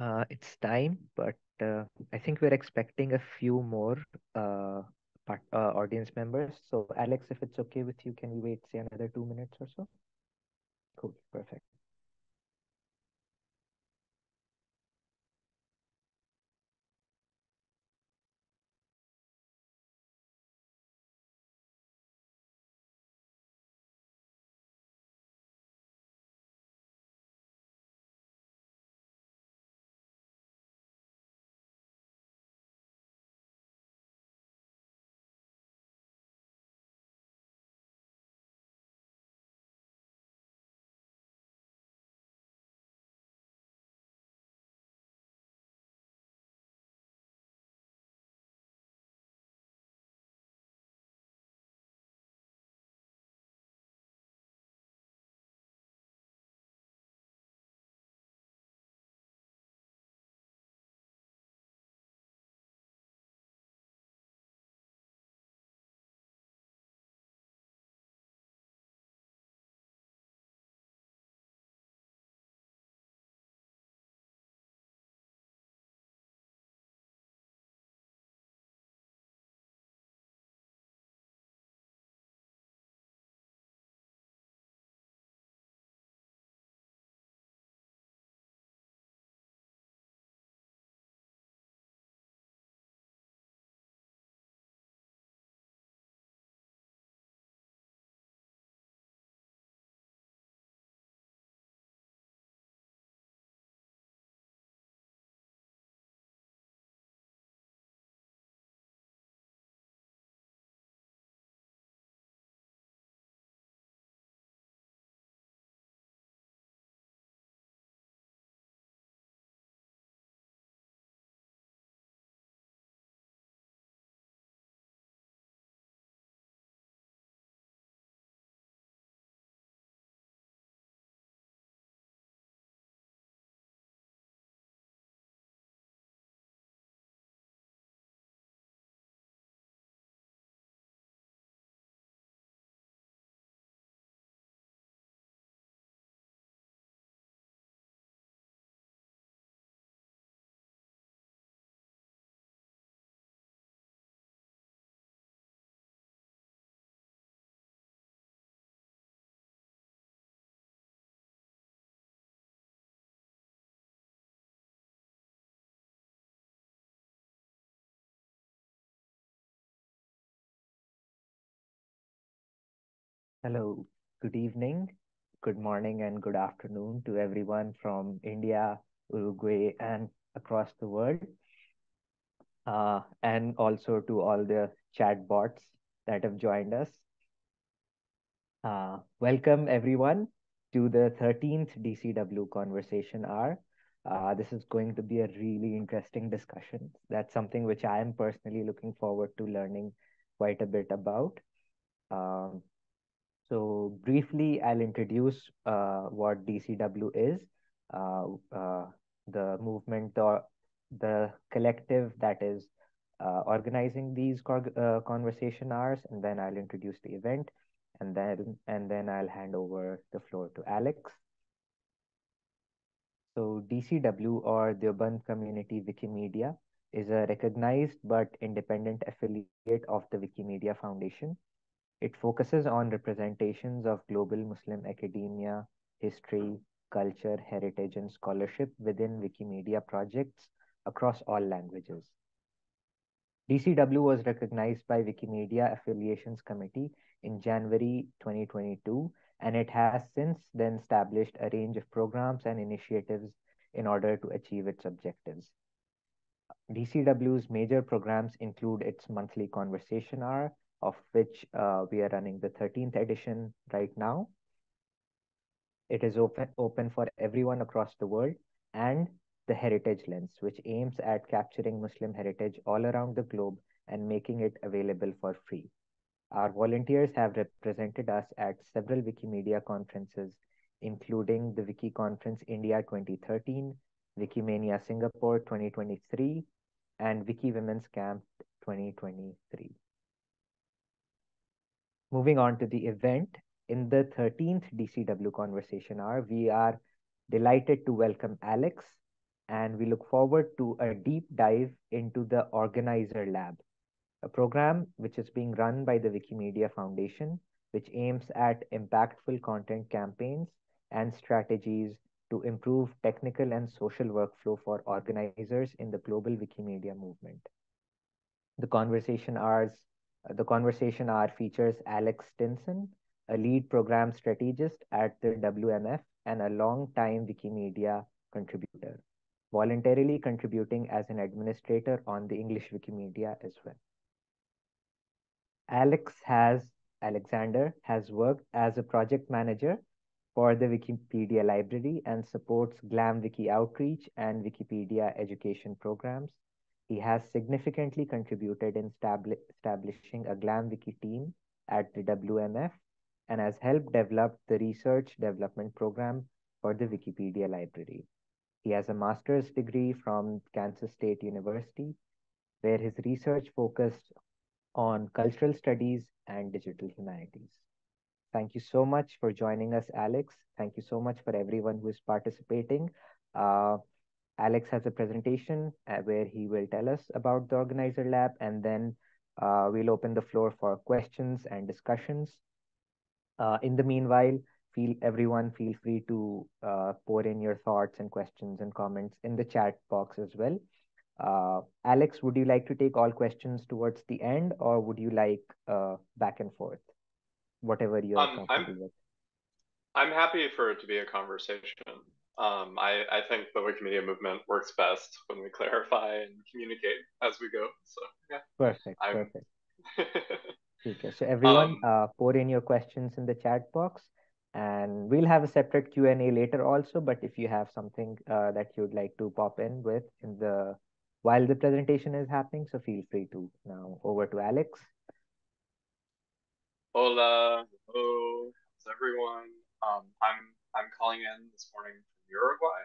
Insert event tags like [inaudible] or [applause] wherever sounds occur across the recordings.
Uh, it's time, but uh, I think we're expecting a few more uh, part, uh, audience members. So, Alex, if it's okay with you, can we wait, say, another two minutes or so? Cool, perfect. Hello, good evening, good morning, and good afternoon to everyone from India, Uruguay, and across the world. Uh, and also to all the chat bots that have joined us. Uh, welcome, everyone, to the 13th DCW Conversation Hour. Uh, this is going to be a really interesting discussion. That's something which I am personally looking forward to learning quite a bit about. Um, so briefly, I'll introduce uh, what DCW is, uh, uh, the movement or the collective that is uh, organizing these uh, conversation hours, and then I'll introduce the event, and then and then I'll hand over the floor to Alex. So DCW or Deoband Community Wikimedia is a recognized but independent affiliate of the Wikimedia Foundation it focuses on representations of global Muslim academia, history, culture, heritage, and scholarship within Wikimedia projects across all languages. DCW was recognized by Wikimedia Affiliations Committee in January 2022, and it has since then established a range of programs and initiatives in order to achieve its objectives. DCW's major programs include its monthly conversation hour, of which uh, we are running the 13th edition right now. It is open, open for everyone across the world and the Heritage Lens, which aims at capturing Muslim heritage all around the globe and making it available for free. Our volunteers have represented us at several Wikimedia conferences, including the Wiki Conference India 2013, Wikimania Singapore 2023, and Wiki Women's Camp 2023. Moving on to the event, in the 13th DCW Conversation Hour, we are delighted to welcome Alex, and we look forward to a deep dive into the Organizer Lab, a program which is being run by the Wikimedia Foundation, which aims at impactful content campaigns and strategies to improve technical and social workflow for organizers in the global Wikimedia movement. The conversation hours, the conversation hour features Alex Stinson, a lead program strategist at the WMF and a long-time Wikimedia contributor, voluntarily contributing as an administrator on the English Wikimedia as well. Alex has, Alexander has worked as a project manager for the Wikipedia library and supports GlamWiki outreach and Wikipedia education programs. He has significantly contributed in establishing a GlamWiki team at the WMF and has helped develop the research development program for the Wikipedia library. He has a master's degree from Kansas State University, where his research focused on cultural studies and digital humanities. Thank you so much for joining us, Alex. Thank you so much for everyone who is participating. Uh, Alex has a presentation uh, where he will tell us about the Organizer Lab, and then uh, we'll open the floor for questions and discussions. Uh, in the meanwhile, feel everyone feel free to uh, pour in your thoughts and questions and comments in the chat box as well. Uh, Alex, would you like to take all questions towards the end, or would you like back and forth? whatever you're um, comfortable I'm, with. I'm happy for it to be a conversation. Um, I, I think the Wikimedia movement works best when we clarify and communicate as we go. So yeah. Perfect. I'm... Perfect. [laughs] okay. So everyone, um, uh, pour in your questions in the chat box, and we'll have a separate Q and A later also. But if you have something uh, that you'd like to pop in with in the while the presentation is happening, so feel free to. Now over to Alex. Hola, hello, how's everyone? Um, I'm I'm calling in this morning Uruguay,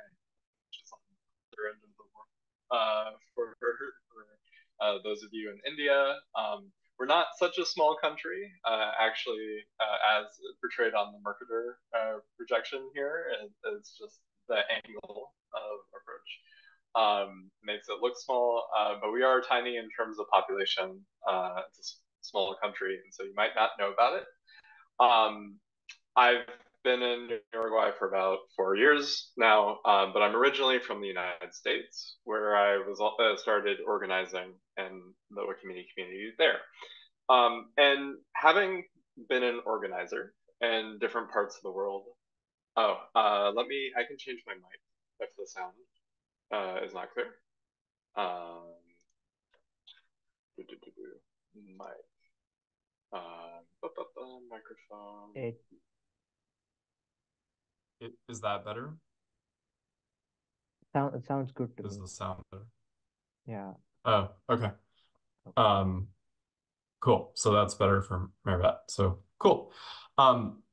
which is on the other end of the world. Uh, for, [laughs] for uh, those of you in India, um, we're not such a small country. Uh, actually, uh, as portrayed on the Mercator uh, projection here, it, it's just the angle of approach um, makes it look small, uh, but we are tiny in terms of population. it's a smaller country, and so you might not know about it. Um, I've been in Uruguay for about four years now, um, but I'm originally from the United States, where I was uh, started organizing in the Wikimedia community there. Um, and having been an organizer in different parts of the world, oh, uh, let me, I can change my mic if the sound uh, is not clear. Um, mic. Uh, microphone. It, is that better? Sound, it sounds good to Does me. the sound better? Yeah. Oh, okay. Um, cool. So that's better for Mervat. So cool. Um,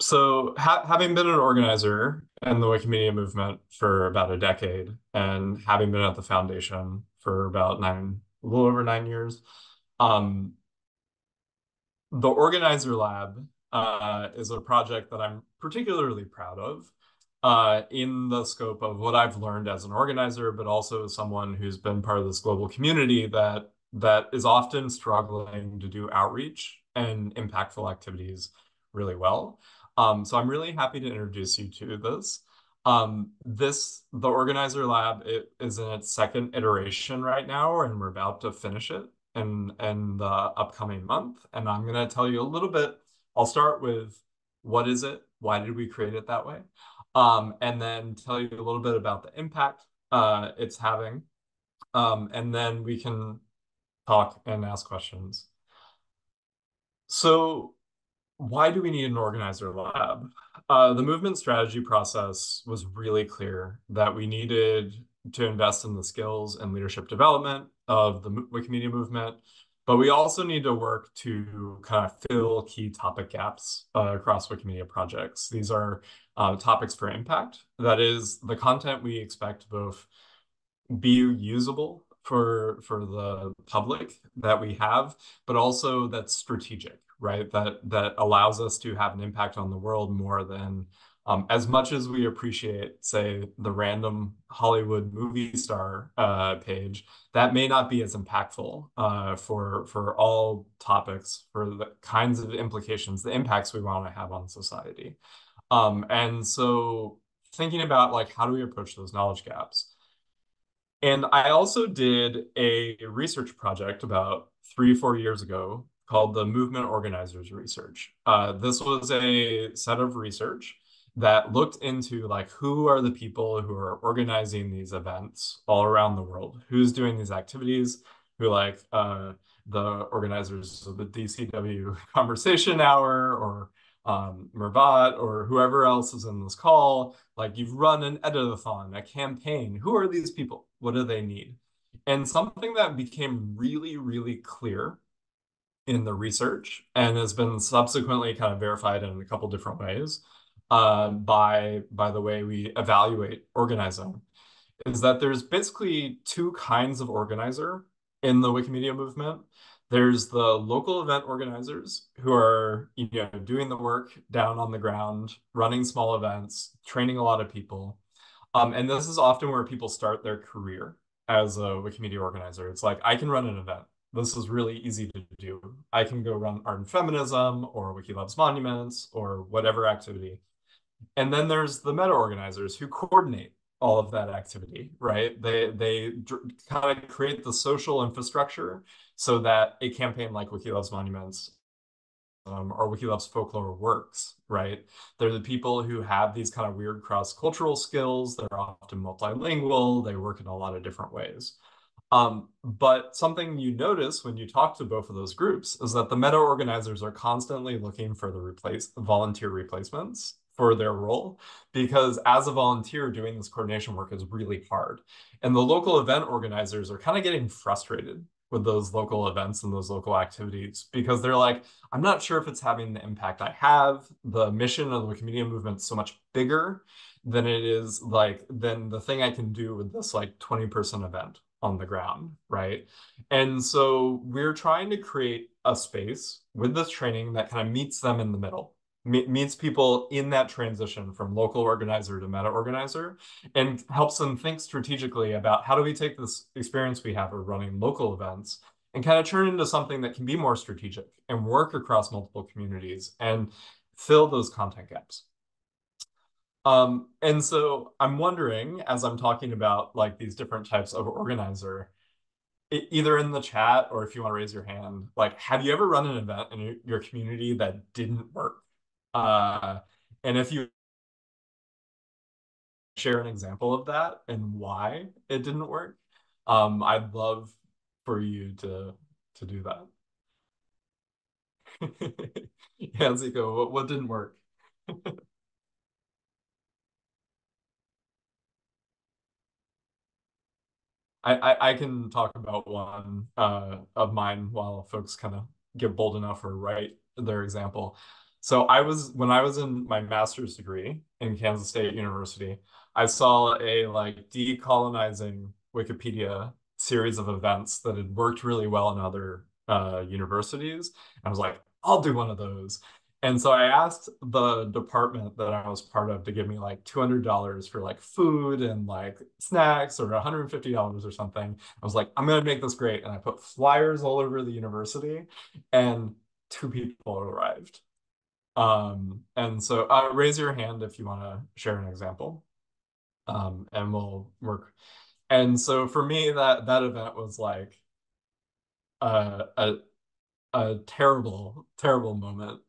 so ha having been an organizer in the Wikimedia movement for about a decade and having been at the foundation for about nine, a little over nine years, um, the Organizer Lab uh, is a project that I'm particularly proud of uh, in the scope of what I've learned as an organizer, but also as someone who's been part of this global community that that is often struggling to do outreach and impactful activities really well. Um, so I'm really happy to introduce you to this. Um, this, the Organizer Lab, it is in its second iteration right now, and we're about to finish it in, in the upcoming month. And I'm going to tell you a little bit. I'll start with what is it? Why did we create it that way? Um, and then tell you a little bit about the impact uh, it's having. Um, and then we can talk and ask questions. So why do we need an organizer lab? Uh, the movement strategy process was really clear that we needed to invest in the skills and leadership development of the Wikimedia movement, but we also need to work to kind of fill key topic gaps uh, across Wikimedia projects. These are uh, topics for impact. That is the content we expect both be usable for for the public that we have, but also that's strategic, right? That that allows us to have an impact on the world more than Um, as much as we appreciate, say, the random Hollywood movie star uh, page, that may not be as impactful uh, for for all topics, for the kinds of implications, the impacts we want to have on society. Um, and so thinking about like how do we approach those knowledge gaps? And I also did a research project about three, four years ago called the Movement Organizers Research. Uh, this was a set of research that looked into like who are the people who are organizing these events all around the world who's doing these activities who like uh, the organizers of the dcw [laughs] conversation hour or um, Mervat or whoever else is in this call, like you've run an editathon, a campaign. Who are these people? What do they need? And something that became really, really clear in the research and has been subsequently kind of verified in a couple different ways uh, by by the way we evaluate organizing is that there's basically two kinds of organizer in the Wikimedia movement. There's the local event organizers who are you know doing the work down on the ground, running small events, training a lot of people. Um, and this is often where people start their career as a Wikimedia organizer. It's like I can run an event. This is really easy to do. I can go run art and feminism or Wiki Loves Monuments or whatever activity. And then there's the meta organizers who coordinate all of that activity, right? They they kind of create the social infrastructure so that a campaign like Wiki Loves Monuments um, or Wiki Loves Folklore works, right? They're the people who have these kind of weird cross-cultural skills. They're often multilingual. They work in a lot of different ways. Um, but something you notice when you talk to both of those groups is that the meta organizers are constantly looking for the replace volunteer replacements for their role because as a volunteer doing this coordination work is really hard. And the local event organizers are kind of getting frustrated with those local events and those local activities because they're like i'm not sure if it's having the impact i have. The mission of the wikimedia movement is so much bigger than it is like than the thing i can do with this like 20 person event on the ground right? And so we're trying to create a space with this training that kind of meets them in the middle meets people in that transition from local organizer to meta organizer and helps them think strategically about how do we take this experience we have of running local events and kind of turn into something that can be more strategic and work across multiple communities and fill those content gaps. Um, and so I'm wondering, as I'm talking about like these different types of organizer, either in the chat or if you want to raise your hand, like, have you ever run an event in your community that didn't work? Uh, and if you share an example of that and why it didn't work, um, I'd love for you to to do that. [laughs] yeah, Zico, what, what didn't work? [laughs] I, I, I can talk about one uh, of mine while folks kind of get bold enough or write their example. So I was when I was in my master's degree in Kansas State University, I saw a like decolonizing Wikipedia series of events that had worked really well in other uh, universities. I was like, I'll do one of those. And so I asked the department that I was part of to give me like $200 for like food and like snacks or $150 or something. I was like, I'm going to make this great. And I put flyers all over the university and two people arrived. Um, and so uh, raise your hand if you want to share an example. Um, and we'll work. And so for me, that that event was like a a, a terrible, terrible moment.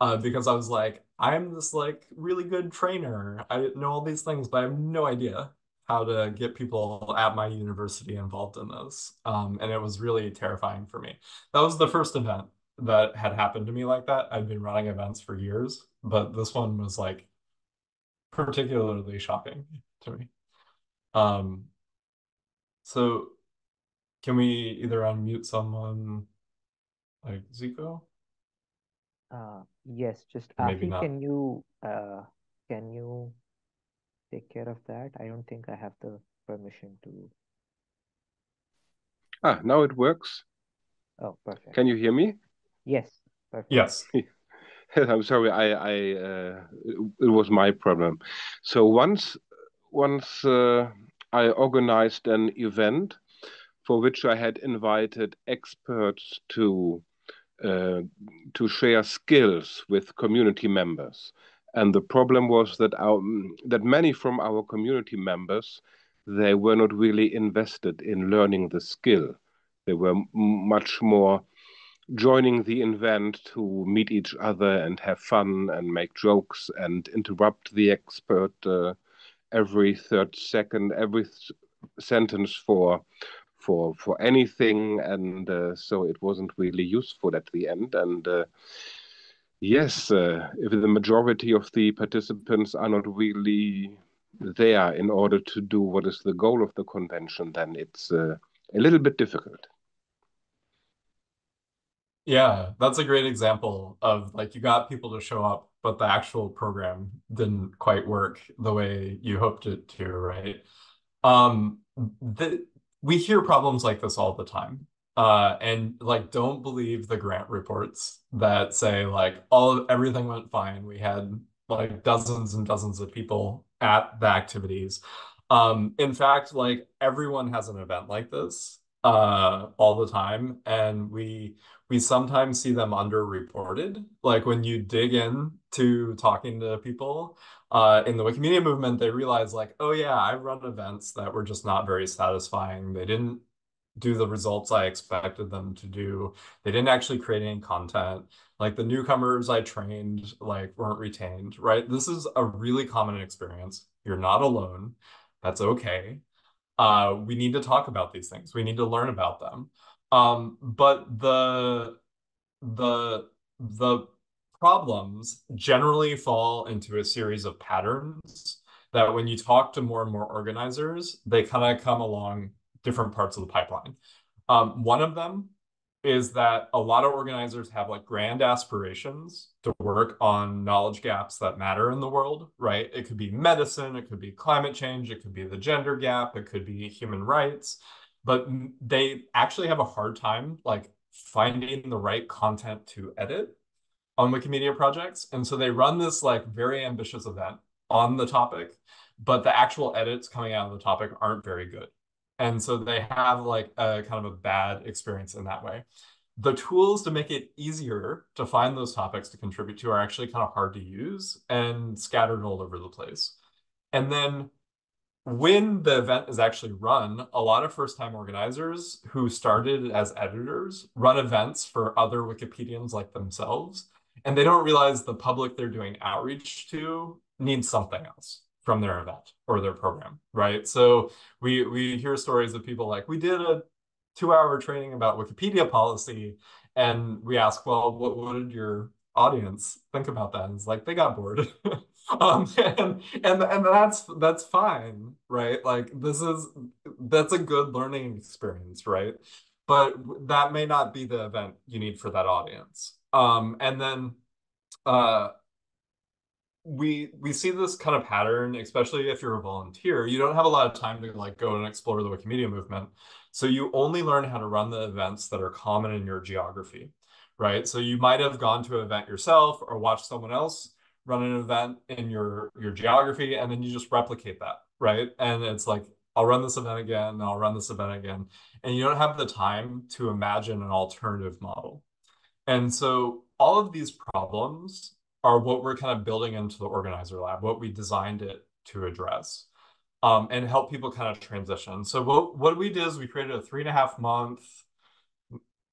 Uh, because I was like, I'm this like really good trainer. I know all these things, but I have no idea how to get people at my university involved in this. Um, and it was really terrifying for me. That was the first event that had happened to me like that. I'd been running events for years, but this one was like particularly shocking to me. Um, so can we either unmute someone like Zico? Uh, yes, just Maybe Afi, can you uh, can you take care of that? I don't think I have the permission to. Ah, now it works. Oh, perfect. Can you hear me? Yes, perfect. Yes. [laughs] I'm sorry. I, I uh, it was my problem. So once, once uh, I organized an event for which I had invited experts to uh, to share skills with community members. And the problem was that our, that many from our community members they were not really invested in learning the skill. They were much more joining the event to meet each other and have fun and make jokes and interrupt the expert uh, every third second, every th sentence for for for anything, and uh, so it wasn't really useful at the end. And uh, yes, uh, if the majority of the participants are not really there in order to do what is the goal of the convention, then it's uh, a little bit difficult. Yeah, that's a great example of like you got people to show up, but the actual program didn't quite work the way you hoped it to, right? Um, the, we hear problems like this all the time. Uh, and like don't believe the grant reports that say like all of, everything went fine. We had like dozens and dozens of people at the activities. Um, in fact, like everyone has an event like this uh, all the time, and we we sometimes see them underreported. Like when you dig in to talking to people uh, in the Wikimedia movement, they realize like, oh yeah, I run events that were just not very satisfying. They didn't do the results I expected them to do. They didn't actually create any content. Like the newcomers I trained like weren't retained, right? This is a really common experience. You're not alone. That's okay. Uh, we need to talk about these things. We need to learn about them. Um, but the the the problems generally fall into a series of patterns that when you talk to more and more organizers, they kind of come along different parts of the pipeline. Um, one of them is that a lot of organizers have like grand aspirations to work on knowledge gaps that matter in the world, right? It could be medicine, it could be climate change, it could be the gender gap, it could be human rights, but they actually have a hard time like finding the right content to edit on Wikimedia projects. And so they run this like very ambitious event on the topic, but the actual edits coming out of the topic aren't very good. And so they have like a kind of a bad experience in that way. The tools to make it easier to find those topics to contribute to are actually kind of hard to use and scattered all over the place. And then when the event is actually run, a lot of first time organizers who started as editors run events for other Wikipedians like themselves. And they don't realize the public they're doing outreach to needs something else from their event or their program, right? So we we hear stories of people like we did a two-hour training about Wikipedia policy, and we ask, well, what, what did your audience think about that? And it's like they got bored. [laughs] um, and, and and that's that's fine, right? Like this is that's a good learning experience, right? But that may not be the event you need for that audience. Um, and then uh, we we see this kind of pattern, especially if you're a volunteer. You don't have a lot of time to like go and explore the Wikimedia movement. So you only learn how to run the events that are common in your geography, right? So you might have gone to an event yourself or watched someone else run an event in your your geography, and then you just replicate that, right? And it's like I'll run this event again, I'll run this event again, and you don't have the time to imagine an alternative model. And so all of these problems are what we're kind of building into the organizer lab, what we designed it to address. Um, and help people kind of transition. So what, what we did is we created a three and a half month,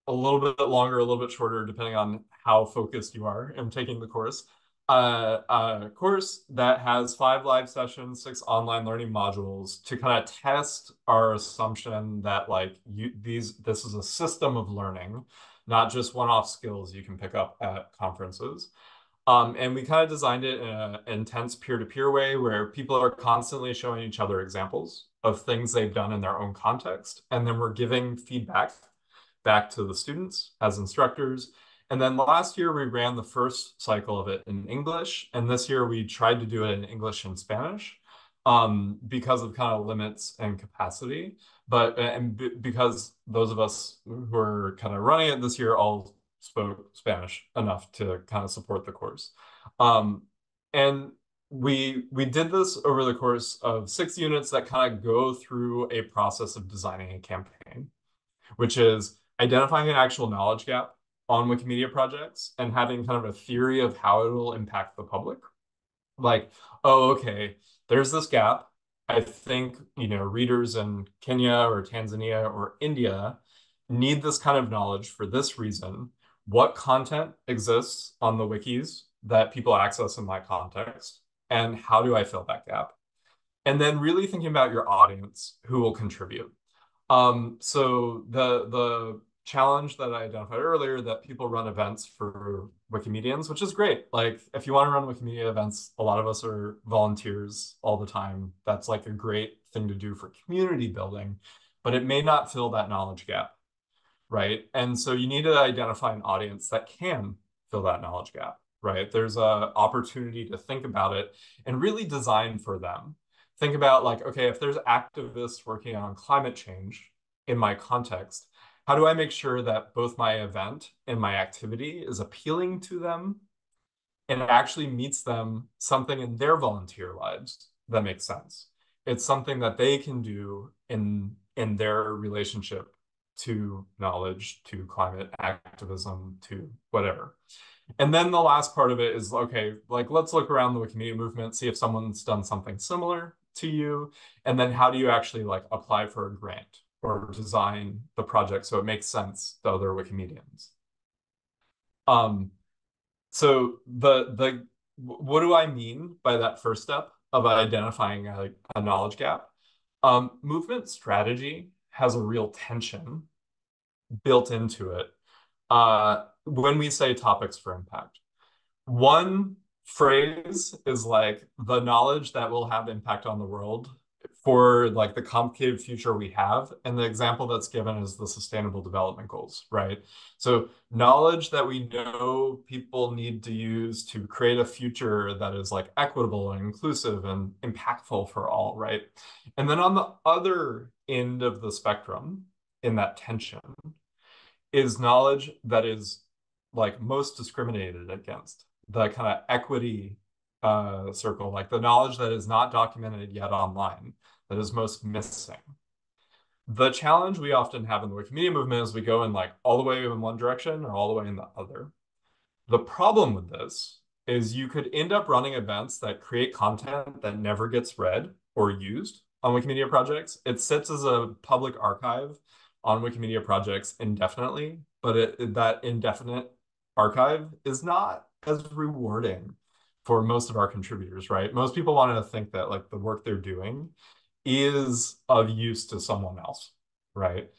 a little bit longer, a little bit shorter, depending on how focused you are in taking the course. Uh, a course that has five live sessions, six online learning modules to kind of test our assumption that like you these this is a system of learning, not just one-off skills you can pick up at conferences. Um, and we kind of designed it in an intense peer-to-peer way where people are constantly showing each other examples of things they've done in their own context. And then we're giving feedback back to the students as instructors. And then last year we ran the first cycle of it in English. And this year we tried to do it in English and Spanish um, because of kind of limits and capacity. But and because those of us who are kind of running it this year all spoke Spanish enough to kind of support the course. Um, and we we did this over the course of six units that kind of go through a process of designing a campaign, which is identifying an actual knowledge gap on Wikimedia projects and having kind of a theory of how it will impact the public. Like, oh, okay, there's this gap. I think, you know, readers in Kenya or Tanzania or India need this kind of knowledge for this reason. What content exists on the wikis that people access in my context? And how do I fill that gap? And then really thinking about your audience who will contribute. Um, so the the challenge that I identified earlier that people run events for Wikimedians, which is great. Like if you want to run Wikimedia events, a lot of us are volunteers all the time. That's like a great thing to do for community building, but it may not fill that knowledge gap, right? And so you need to identify an audience that can fill that knowledge gap, right? There's a opportunity to think about it and really design for them. Think about like, okay, if there's activists working on climate change in my context, how do I make sure that both my event and my activity is appealing to them and actually meets them something in their volunteer lives that makes sense? It's something that they can do in in their relationship to knowledge, to climate activism, to whatever. And then the last part of it is okay, like let's look around the Wikimedia movement, see if someone's done something similar to you, and then how do you actually like apply for a grant or design the project so it makes sense to other Wikimedians. Um, so the the what do I mean by that first step of identifying a, a knowledge gap? Um, movement strategy has a real tension built into it uh, when we say topics for impact. One phrase is like the knowledge that will have impact on the world for like the complicated future we have and the example that's given is the sustainable development goals right? So knowledge that we know people need to use to create a future that is like equitable and inclusive and impactful for all right? And then on the other end of the spectrum in that tension is knowledge that is like most discriminated against the kind of equity uh, circle, like the knowledge that is not documented yet online, that is most missing. The challenge we often have in the Wikimedia movement is we go in like all the way in one direction or all the way in the other. The problem with this is you could end up running events that create content that never gets read or used on Wikimedia projects. It sits as a public archive on Wikimedia projects indefinitely, but it, that indefinite archive is not as rewarding for most of our contributors, right? Most people want to think that like the work they're doing is of use to someone else, right?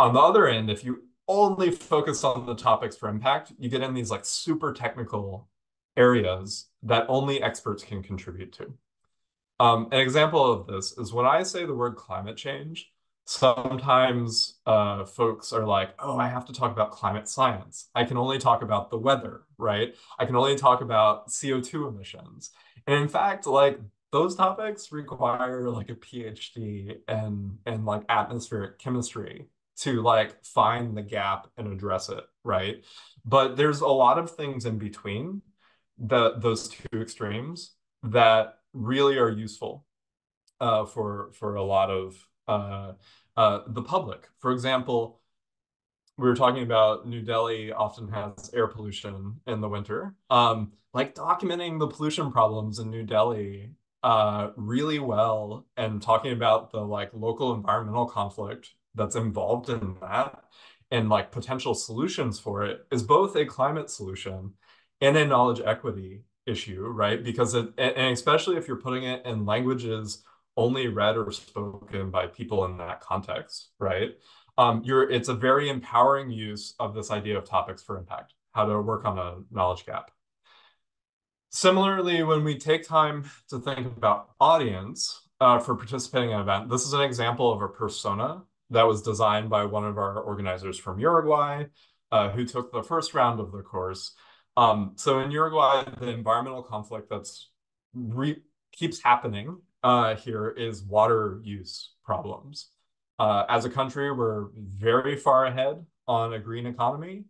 On the other end, if you only focus on the topics for impact, you get in these like super technical areas that only experts can contribute to. Um, an example of this is when I say the word climate change, sometimes uh, folks are like, oh, I have to talk about climate science. I can only talk about the weather, right? I can only talk about CO2 emissions. And in fact, like those topics require like a PhD and and like atmospheric chemistry to like find the gap and address it, right? But there's a lot of things in between the those two extremes that really are useful uh, for for a lot of uh, uh, the public. For example, we were talking about New Delhi often has air pollution in the winter. Um, like documenting the pollution problems in New Delhi uh, really well and talking about the like local environmental conflict that's involved in that and like potential solutions for it is both a climate solution and a knowledge equity issue, right? Because it, and especially if you're putting it in languages only read or spoken by people in that context, right? Um, you're, it's a very empowering use of this idea of topics for impact, how to work on a knowledge gap. Similarly, when we take time to think about audience uh, for participating in an event, this is an example of a persona that was designed by one of our organizers from Uruguay, uh, who took the first round of the course. Um, so in Uruguay, the environmental conflict that's keeps happening uh, here is water use problems. Uh, as a country, we're very far ahead on a green economy.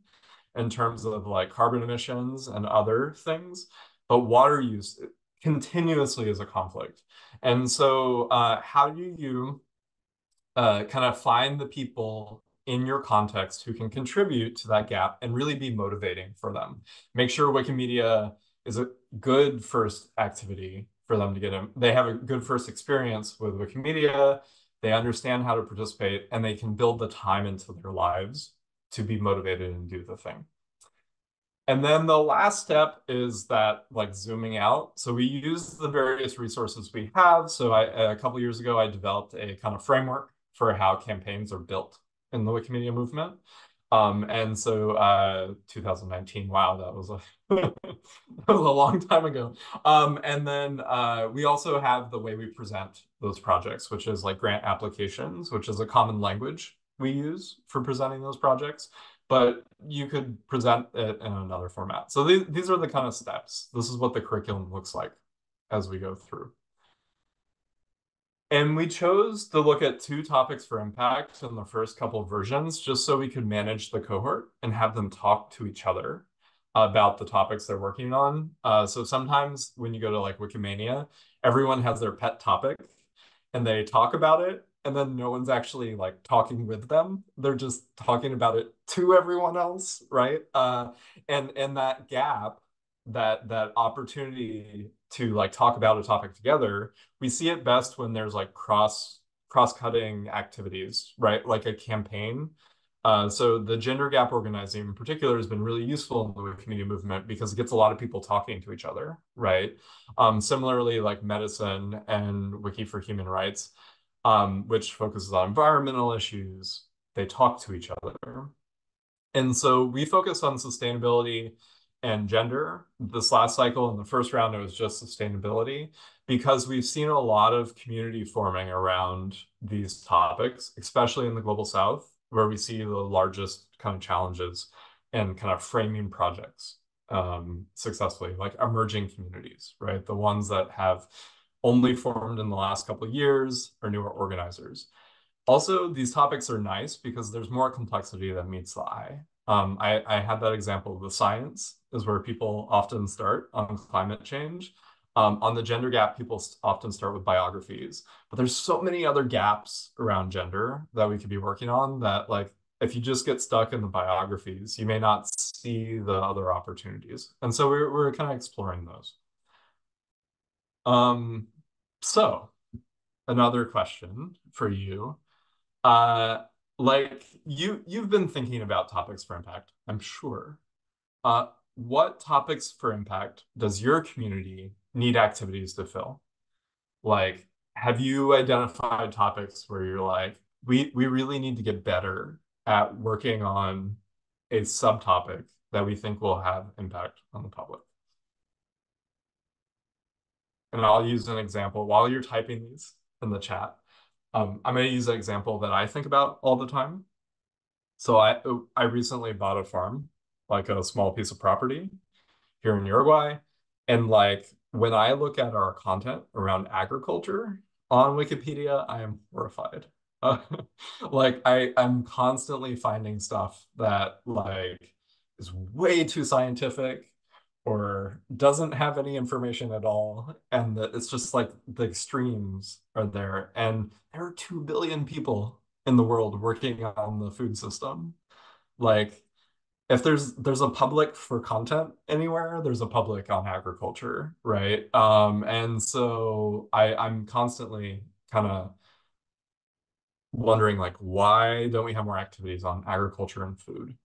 in terms of like carbon emissions and other things, but water use continuously is a conflict. And so uh, how do you uh, kind of find the people in your context who can contribute to that gap and really be motivating for them? Make sure Wikimedia is a good first activity for them to get them. They have a good first experience with Wikimedia, they understand how to participate, and they can build the time into their lives to be motivated and do the thing. And then the last step is that like zooming out. So we use the various resources we have. So I, a couple years ago, I developed a kind of framework for how campaigns are built in the Wikimedia movement. Um, and so uh, 2019, wow, that was a [laughs] that was a long time ago. Um, and then uh, we also have the way we present those projects, which is like grant applications, which is a common language we use for presenting those projects. But you could present it in another format. So these, these are the kind of steps. This is what the curriculum looks like as we go through. And we chose to look at two topics for impact in the first couple versions, just so we could manage the cohort and have them talk to each other about the topics they're working on. Uh, so sometimes when you go to like Wikimania, everyone has their pet topic and they talk about it and then no one's actually like talking with them. They're just talking about it to everyone else, right? Uh, and and that gap, that that opportunity to like talk about a topic together we see it best when there's like cross cross-cutting activities right like a campaign uh, so the gender gap organizing in particular has been really useful in the Wikimedia movement because it gets a lot of people talking to each other, right? Um, similarly, like medicine and Wiki for Human Rights, um, which focuses on environmental issues, they talk to each other. And so we focus on sustainability and gender. This last cycle in the first round, it was just sustainability because we've seen a lot of community forming around these topics, especially in the global south, where we see the largest kind of challenges and kind of framing projects um, successfully, like emerging communities, right? The ones that have only formed in the last couple of years or newer organizers. Also, these topics are nice because there's more complexity that meets the eye. Um, I, I had that example of the science is where people often start on climate change. Um, on the gender gap, people often start with biographies, but there's so many other gaps around gender that we could be working on that like, if you just get stuck in the biographies, you may not see the other opportunities. And so we're, we're kind of exploring those. Um, so another question for you. Uh, like you you've been thinking about topics for impact i'm sure. Uh, what topics for impact does your community need activities to fill? Like have you identified topics where you're like we we really need to get better at working on a subtopic that we think will have impact on the public? And i'll use an example. While you're typing these in the chat um, I'm going to use an example that I think about all the time. So I I recently bought a farm, like a small piece of property here in Uruguay. And like when I look at our content around agriculture on Wikipedia, I am horrified. Uh, [laughs] like I I'm constantly finding stuff that like is way too scientific or doesn't have any information at all and that it's just like the extremes are there and there are 2 billion people in the world working on the food system. Like if there's there's a public for content anywhere there's a public on agriculture right? Um and so i i'm constantly kind of wondering like why don't we have more activities on agriculture and food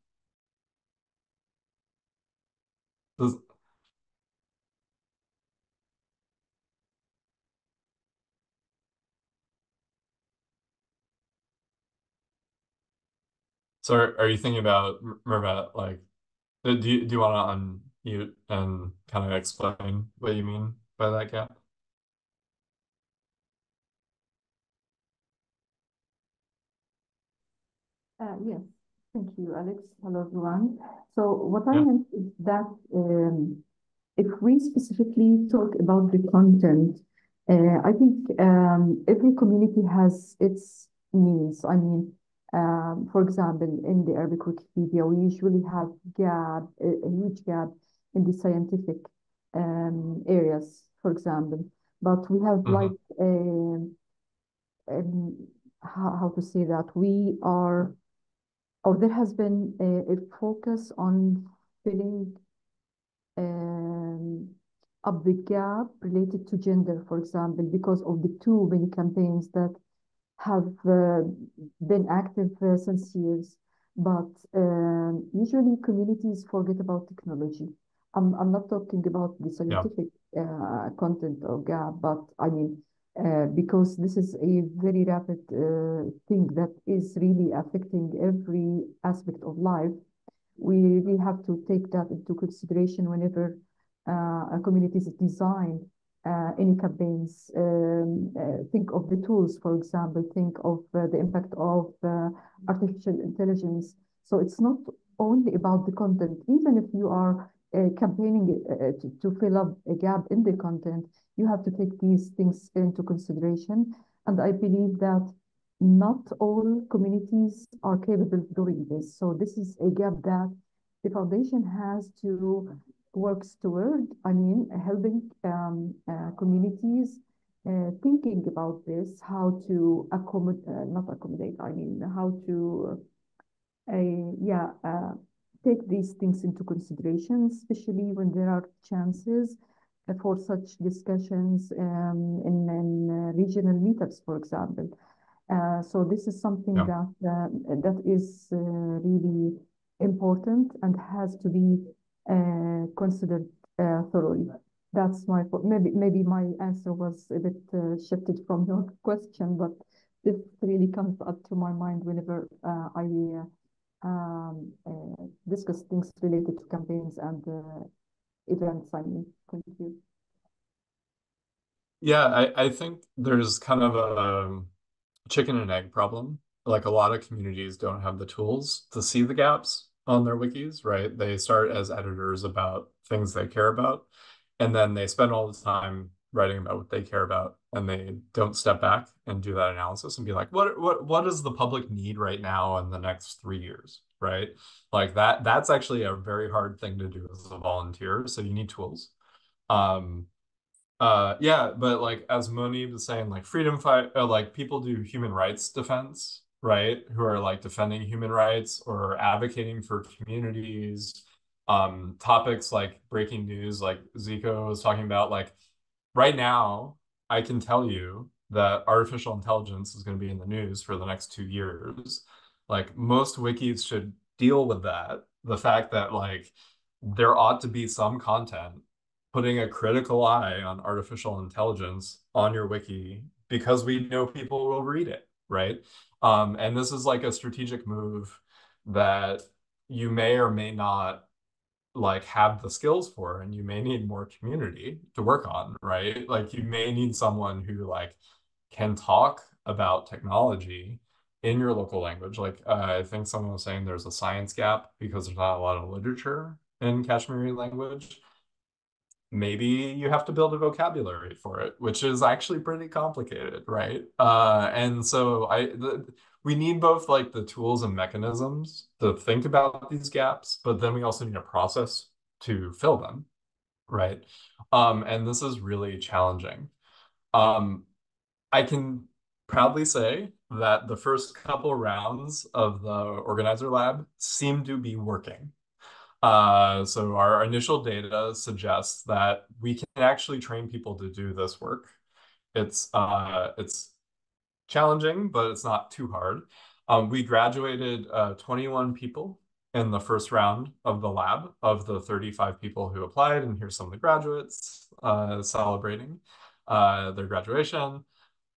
So are, are you thinking about Mervat, like, do you, do you want to unmute and kind of explain what you mean by that gap? Uh, yes, thank you, Alex. Hello, everyone. So what I meant is that um, if we specifically talk about the content, uh, I think um, every community has its needs. I mean, Um, for example, in the Arabic Wikipedia, we usually have gap, a, a huge gap in the scientific um, areas, for example. But we have Mhm. like a, um, how, how to say that we are, or there has been a, a focus on filling um, up the gap related to gender, for example, because of the too many campaigns that have uh, been active uh, since years. But um, usually communities forget about technology. I'm, I'm not talking about the scientific uh, content or gap, but I mean, uh, because this is a very rapid uh, thing that is really affecting every aspect of life. We really have to take that into consideration whenever uh, a community is designed uh, any campaigns. Um, uh, think of the tools, for example, think of uh, the impact of uh, artificial intelligence. So it's not only about the content, even if you are uh, campaigning uh, to, to fill up a gap in the content, you have to take these things into consideration. And I believe that not all communities are capable of doing this. So this is a gap that the foundation has to works toward, I mean, helping um, uh, communities uh, thinking about this, how to accommodate, uh, not accommodate, I mean, how to, yeah, take these things into consideration, especially when there are chances for such discussions um, in, in regional meetups, for example. so this is something Yeah. that that is really important and has to be uh, considered uh, thoroughly. That's my maybe maybe my answer was a bit uh, shifted from your [laughs] question, but this really comes up to my mind whenever uh, I uh, um, uh, discuss things related to campaigns and events. I mean, thank you. Yeah, I, I think there's kind of a um, chicken and egg problem. Like a lot of communities don't have the tools to see the gaps on their wikis, right? They start as editors about things they care about, and then they spend all the time writing about what they care about, and they don't step back and do that analysis and be like, what what what does the public need right now in the next three years, right? Like that that's actually a very hard thing to do as a volunteer. So you need tools. Um, uh, yeah, but like as Moni was saying, like freedom fight, uh, like people do human rights defense right? Who are like defending human rights or advocating for communities. Um, topics like breaking news, like Zico was talking about, like right now, I can tell you that artificial intelligence is going to be in the news for the next two years. Like most wikis should deal with that. The fact that like there ought to be some content putting a critical eye on artificial intelligence on your wiki because we know people will read it, right? Um, and this is like a strategic move that you may or may not like have the skills for and you may need more community to work on right? Like you may need someone who like can talk about technology in your local language. Like uh, i think someone was saying there's a science gap because there's not a lot of literature in kashmiri language maybe you have to build a vocabulary for it, which is actually pretty complicated, right? Uh, and so I, the, we need both like the tools and mechanisms to think about these gaps, but then we also need a process to fill them, right? Um, and this is really challenging. Um, I can proudly say that the first couple rounds of the organizer lab seem to be working. Uh, so our initial data suggests that we can actually train people to do this work. It's uh, it's challenging, but it's not too hard. Um, we graduated uh, 21 people in the first round of the lab of the 35 people who applied, and here's some of the graduates uh, celebrating uh, their graduation.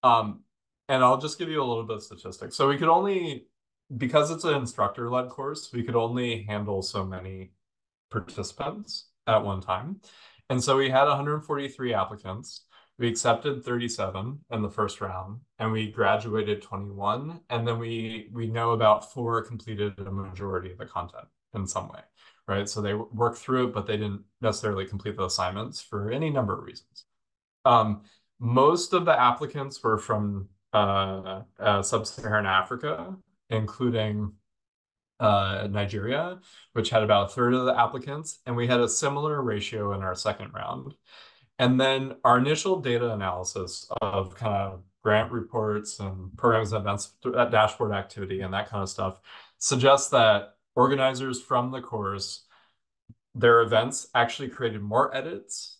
Um, and I'll just give you a little bit of statistics. So we could only because it's an instructor-led course, we could only handle so many participants at one time. And so we had 143 applicants. We accepted 37 in the first round and we graduated 21. And then we we know about four completed a majority of the content in some way, right? So they worked through it, but they didn't necessarily complete the assignments for any number of reasons. Um, most of the applicants were from uh, uh, sub-Saharan Africa, including uh, Nigeria, which had about a third of the applicants, and we had a similar ratio in our second round. And then our initial data analysis of kind of grant reports and programs and events, that dashboard activity and that kind of stuff suggests that organizers from the course, their events actually created more edits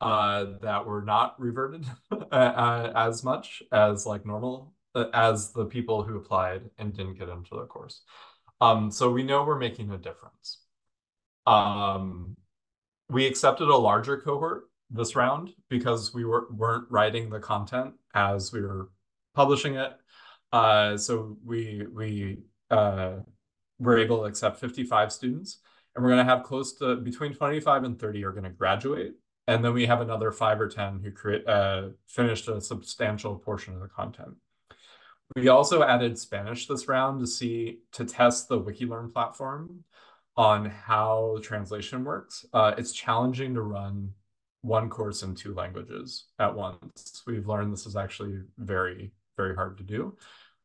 uh, that were not reverted [laughs] uh, as much as like normal uh, as the people who applied and didn't get into the course. Um, so we know we're making a difference. Um, we accepted a larger cohort this round because we were, weren't writing the content as we were publishing it. Uh, so we we uh, were able to accept 55 students, and we're going to have close to between 25 and 30 are going to graduate, and then we have another five or 10 who create uh, finished a substantial portion of the content. We also added Spanish this round to see to test the Wikilearn platform on how translation works. Uh, it's challenging to run one course in two languages at once. We've learned this is actually very, very hard to do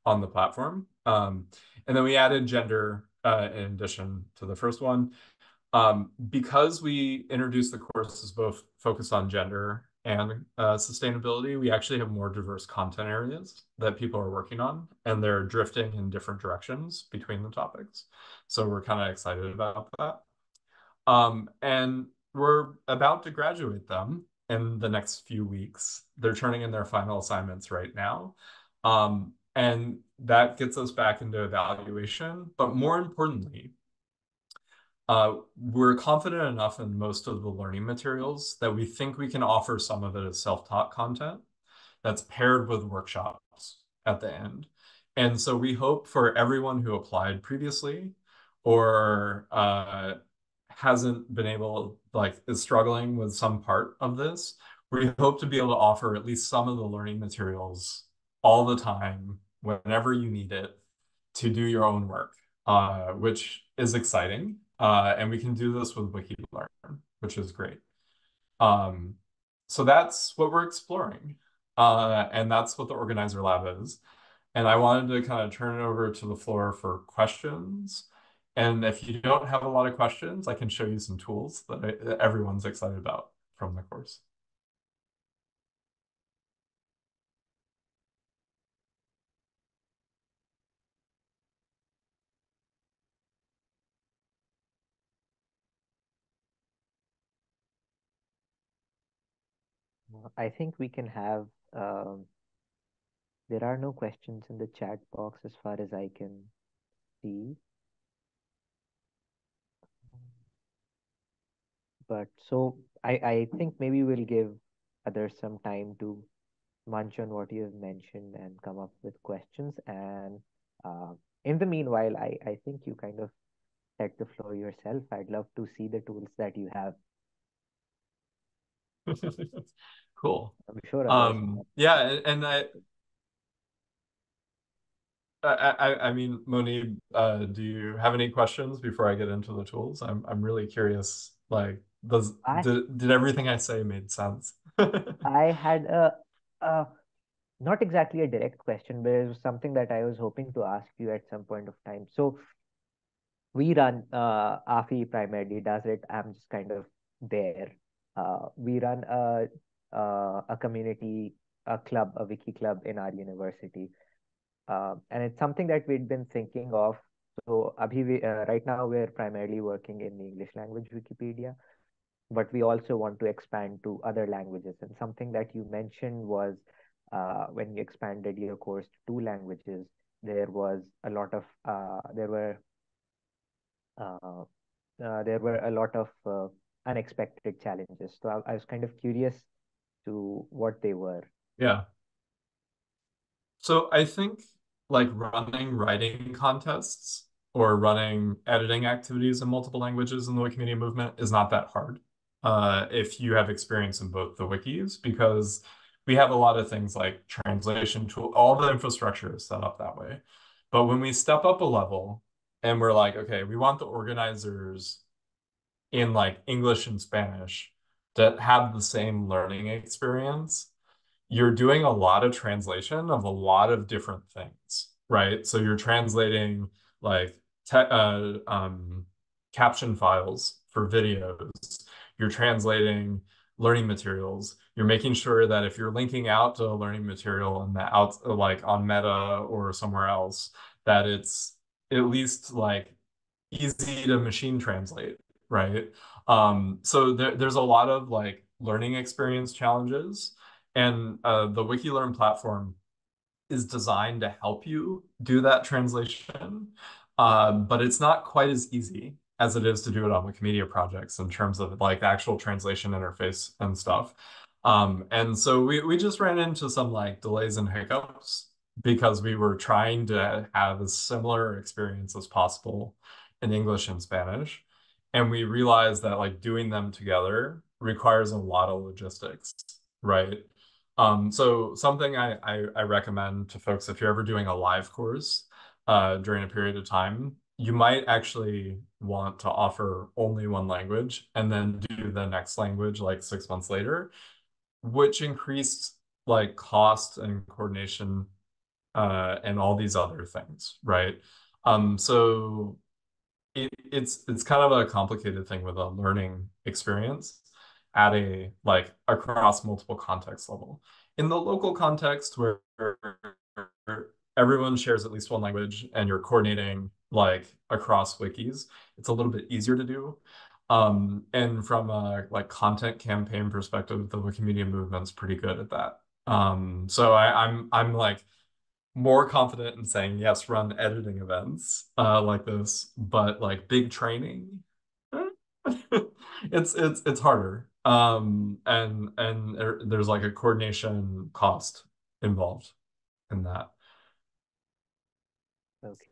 on the platform. Um, and then we added gender uh, in addition to the first one. Um, because we introduced the courses both focused on gender and uh, sustainability, we actually have more diverse content areas that people are working on, and they're drifting in different directions between the topics. So we're kind of excited about that. Um, and we're about to graduate them in the next few weeks. They're turning in their final assignments right now. Um, and that gets us back into evaluation. But more importantly, uh, we're confident enough in most of the learning materials that we think we can offer some of it as self-taught content that's paired with workshops at the end. And so we hope for everyone who applied previously or uh, hasn't been able, like, is struggling with some part of this, we hope to be able to offer at least some of the learning materials all the time, whenever you need it, to do your own work, uh, which is exciting. Uh, and we can do this with Wikilearn, which is great. Um, so that's what we're exploring. Uh, and that's what the Organizer Lab is. And I wanted to kind of turn it over to the floor for questions. And if you don't have a lot of questions, I can show you some tools that, I, that everyone's excited about from the course. I think we can have, um, there are no questions in the chat box as far as I can see. But so I, I think maybe we'll give others some time to munch on what you have mentioned and come up with questions. And uh, in the meanwhile, I, I think you kind of set the floor yourself. I'd love to see the tools that you have. [laughs] Cool. Sure. Um, yeah, and, and I, I, I, I mean, Moni, uh, do you have any questions before I get into the tools? I'm, I'm really curious. Like, does I, did did everything I say made sense? [laughs] I had a, a, not exactly a direct question, but it was something that I was hoping to ask you at some point of time. So we run uh, AFI primarily does it. I'm just kind of there. Uh, we run a uh, a community, a club, a wiki club in our university. Uh, and it's something that we'd been thinking of. So Abhi, we, uh, right now we're primarily working in the English language Wikipedia, but we also want to expand to other languages. And something that you mentioned was uh, when you expanded your course to two languages, there was a lot of, uh, there were, uh, there were a lot of unexpected challenges. So I, I was kind of curious to what they were. Yeah. So I think like running writing contests or running editing activities in multiple languages in the Wikimedia movement is not that hard uh, if you have experience in both the wikis, because we have a lot of things like translation tool, all the infrastructure is set up that way. But when we step up a level and we're like, okay, we want the organizers in like English and Spanish that have the same learning experience, you're doing a lot of translation of a lot of different things. right? So you're translating like uh, um, caption files for videos. You're translating learning materials. You're making sure that if you're linking out to a learning material and that out like on Meta or somewhere else, that it's at least like easy to machine translate, right? Um, so there, there's a lot of like learning experience challenges, and uh, the WikiLearn platform is designed to help you do that translation, um, but it's not quite as easy as it is to do it on Wikimedia projects in terms of like the actual translation interface and stuff. Um, and so we, we just ran into some like delays and hiccups because we were trying to have as similar experience as possible in English and Spanish. And we realized that like doing them together requires a lot of logistics, right? Um, so something I, I, I, recommend to folks if you're ever doing a live course uh, during a period of time, you might actually want to offer only one language and then do the next language like six months later, which increased like cost and coordination uh, and all these other things, right? Um, so it, it's it's kind of a complicated thing with a learning experience at a like across multiple context level. In the local context where everyone shares at least one language and you're coordinating like across wikis, it's a little bit easier to do. Um, and from a like content campaign perspective, the Wikimedia movement's pretty good at that. Um, so I, I'm I'm like more confident in saying yes, run editing events uh, like this, but like big training, [laughs] it's it's it's harder. Um and and there, there's like a coordination cost involved in that. Okay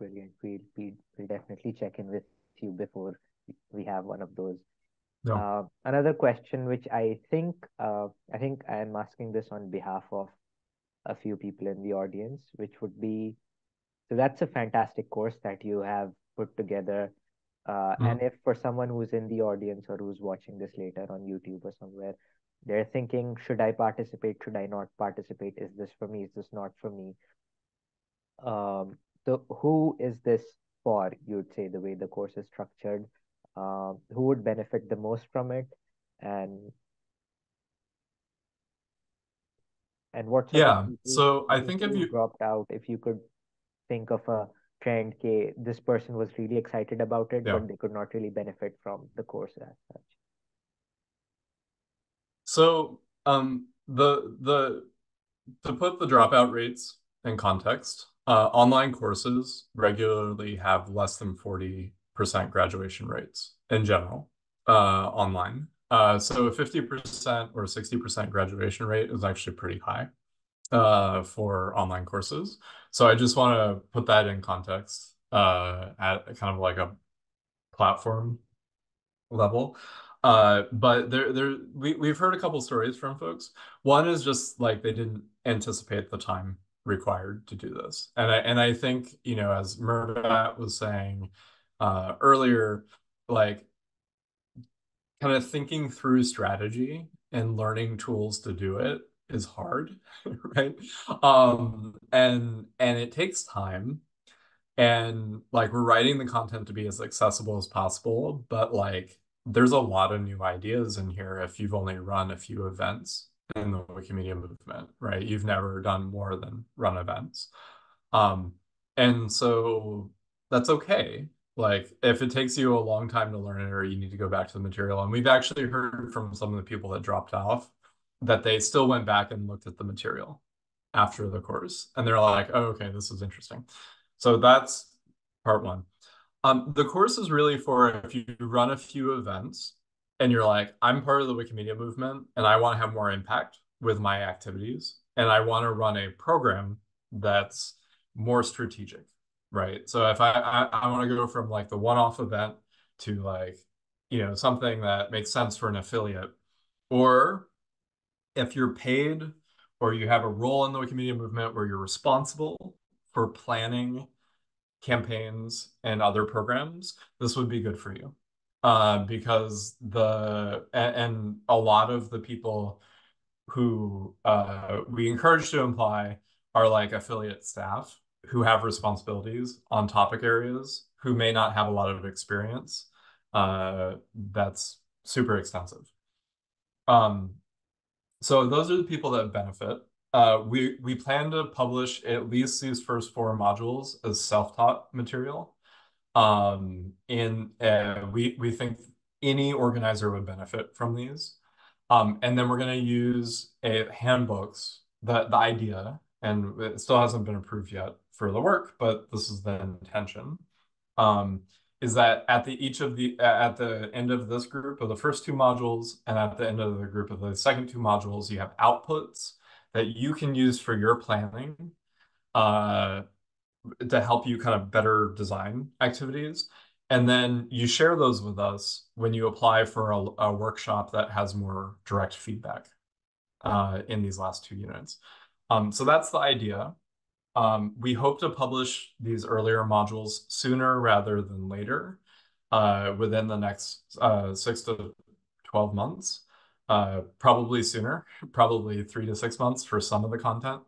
brilliant we'll, we'll, we'll definitely check in with you before we have one of those. No. uh, another question which i think uh, i think i'm asking this on behalf of a few people in the audience which would be so that's a fantastic course that you have put together uh, mm. And if for someone who's in the audience or who's watching this later on YouTube or somewhere, they're thinking, should I participate? Should I not participate? Is this for me? Is this not for me? Um, so who is this for? You'd say the way the course is structured. Um, who would benefit the most from it? And and what yeah so i think if you dropped out if you could think of a trend okay this person was really excited about it yeah. but they could not really benefit from the course as such so um the the to put the dropout rates in context uh, online courses regularly have less than 40% graduation rates in general uh, online uh, so a 50% or 60% graduation rate is actually pretty high uh, for online courses. So I just want to put that in context uh, at kind of like a platform level. Uh, but there, there, we we've heard a couple stories from folks. One is just like they didn't anticipate the time required to do this, and I and I think you know as Mervat was saying uh, earlier, like kind of thinking through strategy and learning tools to do it is hard, [laughs] right? Um, and and it takes time. And like we're writing the content to be as accessible as possible, but like there's a lot of new ideas in here if you've only run a few events in the Wikimedia movement, right? You've never done more than run events. Um, and so that's okay. Like if it takes you a long time to learn it or you need to go back to the material. And we've actually heard from some of the people that dropped off that they still went back and looked at the material after the course and they're like oh, okay this is interesting so that's part one um, the course is really for if you run a few events and you're like i'm part of the wikimedia movement and i want to have more impact with my activities and i want to run a program that's more strategic right so if i i, I want to go from like the one-off event to like you know something that makes sense for an affiliate or if you're paid or you have a role in the Wikimedia movement where you're responsible for planning campaigns and other programs, this would be good for you. Uh, because the and, and, a lot of the people who uh, we encourage to apply are like affiliate staff who have responsibilities on topic areas who may not have a lot of experience. Uh, that's super extensive. Um, so those are the people that benefit. Uh, we we plan to publish at least these first four modules as self-taught material. Um, and uh, we we think any organizer would benefit from these. Um, and then we're going to use a handbooks, the, the idea, and it still hasn't been approved yet for the work, but this is the intention, um, is that at the each of the at the end of this group of the first two modules and at the end of the group of the second two modules, you have outputs that you can use for your planning uh, to help you kind of better design activities. And then you share those with us when you apply for a, a workshop that has more direct feedback uh, in these last two units. Um, so that's the idea. Um, we hope to publish these earlier modules sooner rather than later uh, within the next uh, six to 12 months, uh, probably sooner, [laughs] probably three to six months for some of the content.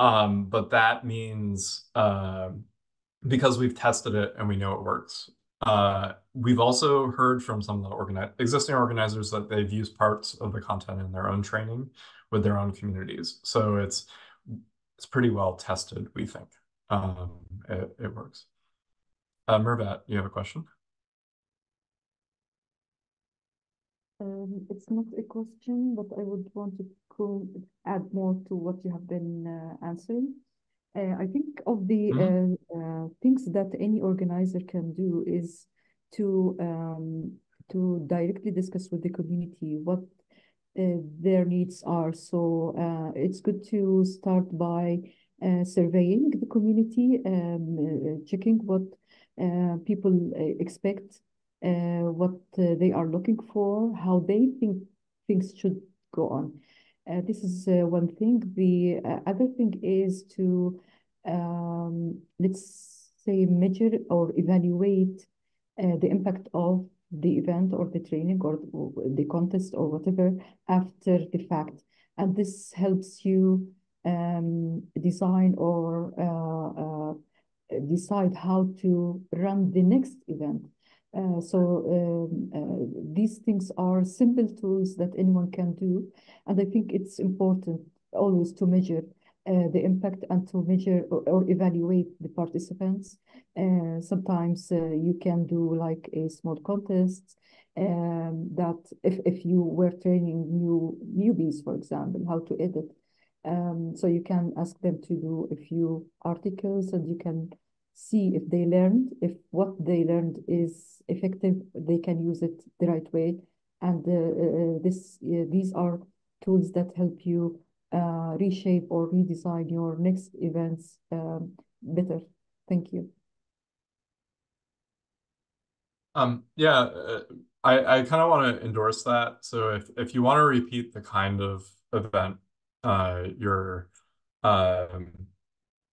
Um, but that means um, because we've tested it and we know it works. Uh, we've also heard from some of the organi existing organizers that they've used parts of the content in their own training with their own communities. So it's it's pretty well tested, we think. Um, it, it works. Uh, Mervat, you have a question? Um, it's not a question, but I would want to add more to what you have been uh, answering. Uh, I think of the mm -hmm. uh, things that any organizer can do is to um, to directly discuss with the community what their needs are. So uh, it's good to start by uh, surveying the community, um, checking what people expect, what they are looking for, how they think things should go on. Uh, this is uh, one thing. The uh, other thing is to, um, let's say, measure or evaluate the impact of the event or the training or the contest or whatever after the fact. And this helps you um, design or uh, uh, decide how to run the next event. Uh, so um, uh, these things are simple tools that anyone can do. And I think it's important always to measure uh, the impact and to measure or, evaluate the participants. Uh, sometimes uh, you can do like a small contest um, that if, if you were training new newbies, for example, how to edit. Um, so you can ask them to do a few articles and you can see if they learned, if what they learned is effective, they can use it the right way. And uh, uh this uh, these are tools that help you uh, reshape or redesign your next events um, better. Thank you. Um, yeah, uh, I, I kind of want to endorse that. So if, if you want to repeat the kind of event uh, you're um,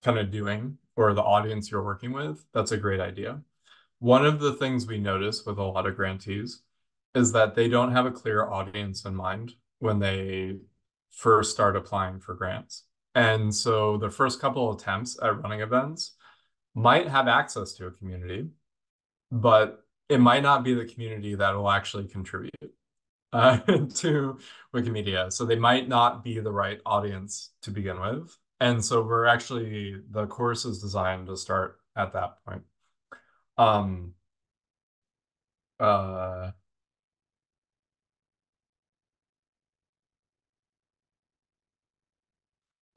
kind of doing or the audience you're working with, that's a great idea. One of the things we notice with a lot of grantees is that they don't have a clear audience in mind when they first start applying for grants. And so the first couple attempts at running events might have access to a community, but it might not be the community that will actually contribute uh, [laughs] to Wikimedia. So they might not be the right audience to begin with. And so we're actually, the course is designed to start at that point. Um, uh,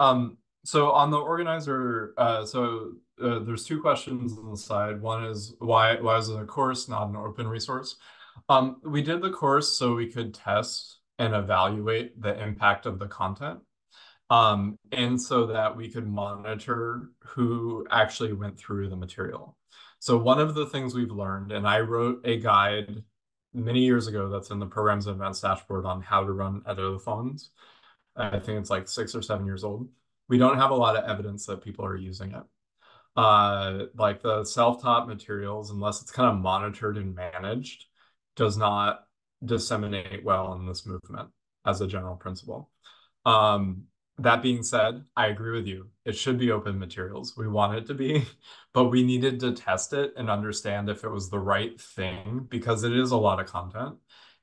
Um, so on the organizer, uh, so uh, there's two questions on the side. One is why why is it a course, not an open resource? Um, we did the course so we could test and evaluate the impact of the content. Um, and so that we could monitor who actually went through the material. So one of the things we've learned, and I wrote a guide many years ago that's in the programs and events dashboard on how to run edit-a-thons. I think it's like six or seven years old. We don't have a lot of evidence that people are using it. Uh, like the self-taught materials, unless it's kind of monitored and managed, does not disseminate well in this movement as a general principle. Um, that being said, I agree with you. It should be open materials. We want it to be, [laughs] but we needed to test it and understand if it was the right thing because it is a lot of content.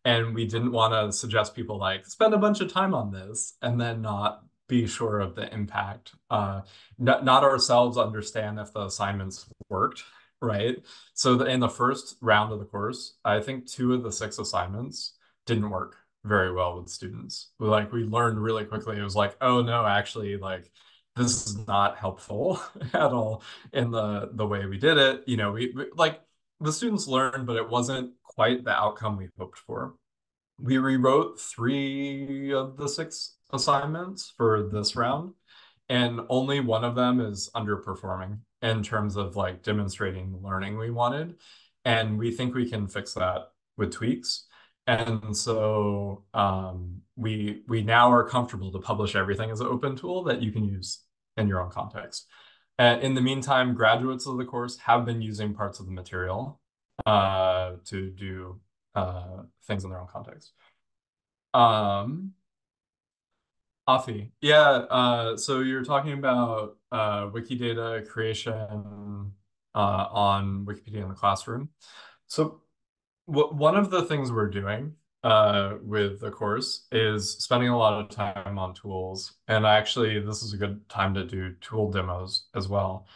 And we didn't want to suggest people like spend a bunch of time on this and then not be sure of the impact. Uh, not, not ourselves understand if the assignments worked, right? So the, in the first round of the course, I think two of the six assignments didn't work very well with students. Like we learned really quickly, it was like, oh no, actually, like this is not helpful [laughs] at all in the the way we did it. You know, we, we like the students learned, but it wasn't quite the outcome we hoped for. We rewrote three of the six assignments for this round, and only one of them is underperforming in terms of like demonstrating learning we wanted. And we think we can fix that with tweaks. And so um, we we now are comfortable to publish everything as an open tool that you can use in your own context. And in the meantime, graduates of the course have been using parts of the material uh, to do uh, things in their own context. Um, Afi, yeah, uh, so you're talking about uh, Wikidata creation uh, on Wikipedia in the classroom. So one of the things we're doing uh, with the course is spending a lot of time on tools. And actually, this is a good time to do tool demos as well.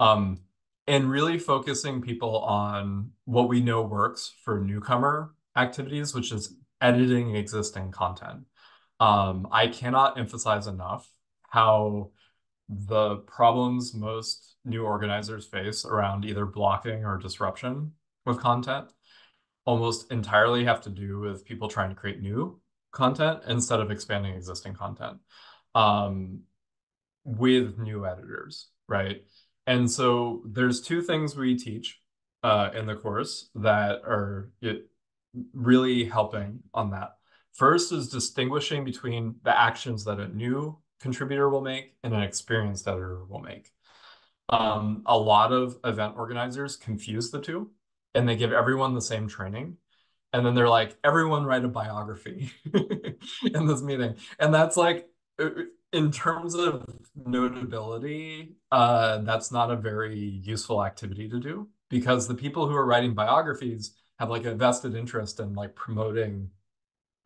Um, and really focusing people on what we know works for newcomer activities, which is editing existing content. Um, I cannot emphasize enough how the problems most new organizers face around either blocking or disruption with content almost entirely have to do with people trying to create new content instead of expanding existing content um, with new editors, right? And so there's two things we teach uh, in the course that are really helping on that. First is distinguishing between the actions that a new contributor will make and an experienced editor will make. Um, a lot of event organizers confuse the two and they give everyone the same training and then they're like everyone write a biography [laughs] in this meeting and that's like uh, in terms of notability uh, that's not a very useful activity to do because the people who are writing biographies have like a vested interest in like promoting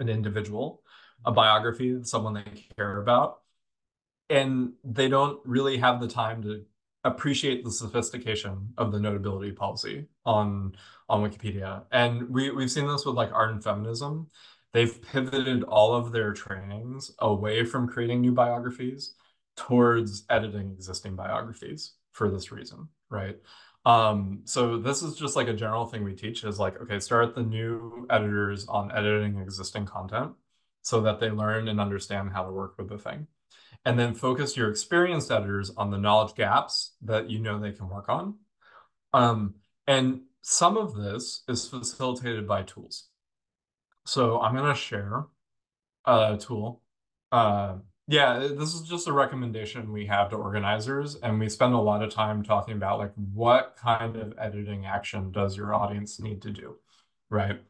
an individual a biography someone they care about and they don't really have the time to appreciate the sophistication of the notability policy on on Wikipedia. And we we've seen this with like art and feminism. They've pivoted all of their trainings away from creating new biographies towards editing existing biographies for this reason, right? Um, so this is just like a general thing we teach is like, okay, start the new editors on editing existing content so that they learn and understand how to work with the thing and then focus your experienced editors on the knowledge gaps that you know they can work on. Um, and some of this is facilitated by tools. So I'm going to share a tool. Uh, yeah, this is just a recommendation we have to organizers, and we spend a lot of time talking about like what kind of editing action does your audience need to do, right?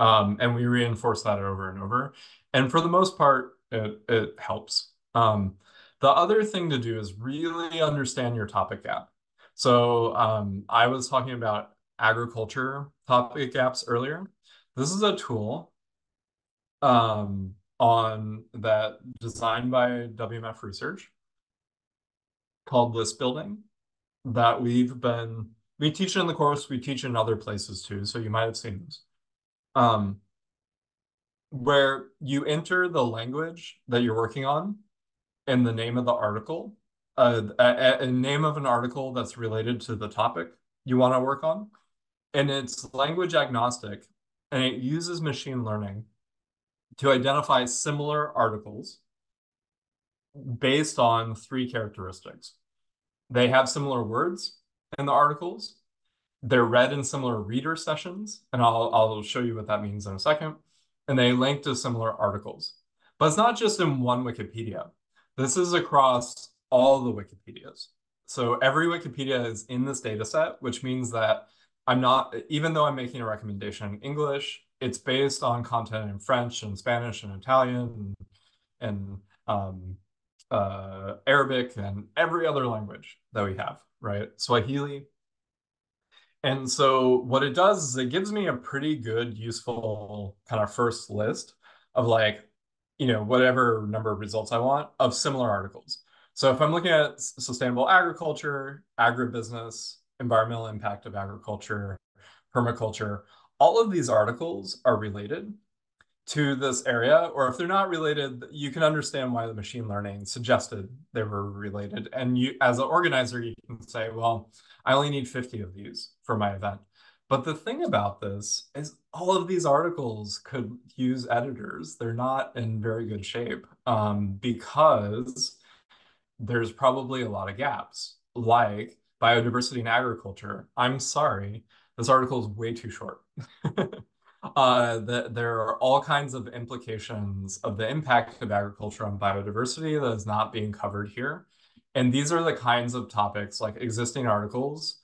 Um, and we reinforce that over and over. And for the most part, it, it helps. Um, the other thing to do is really understand your topic gap. So um, I was talking about agriculture topic gaps earlier. This is a tool um, on that designed by WMF Research called list building that we've been we teach in the course we teach in other places too so you might have seen this um, where you enter the language that you're working on and the name of the article, uh, a, a name of an article that's related to the topic you want to work on. And it's language agnostic and it uses machine learning to identify similar articles based on three characteristics. They have similar words in the articles. They're read in similar reader sessions, and I'll, I'll show you what that means in a second. And they link to similar articles. But it's not just in one Wikipedia. This is across all the Wikipedias. So every Wikipedia is in this data set, which means that I'm not, even though I'm making a recommendation in English, it's based on content in French and Spanish and Italian and, and um, uh, Arabic and every other language that we have, right? Swahili. And so what it does is it gives me a pretty good, useful kind of first list of like, you know, whatever number of results I want of similar articles. So if I'm looking at sustainable agriculture, agribusiness, environmental impact of agriculture, permaculture, all of these articles are related to this area, or if they're not related, you can understand why the machine learning suggested they were related. And you, as an organizer, you can say, well, I only need 50 of these for my event. But the thing about this is all of these articles could use editors. They're not in very good shape um, because there's probably a lot of gaps, like biodiversity and agriculture. I'm sorry, this article is way too short. [laughs] uh, the, there are all kinds of implications of the impact of agriculture on biodiversity that is not being covered here. And these are the kinds of topics like existing articles,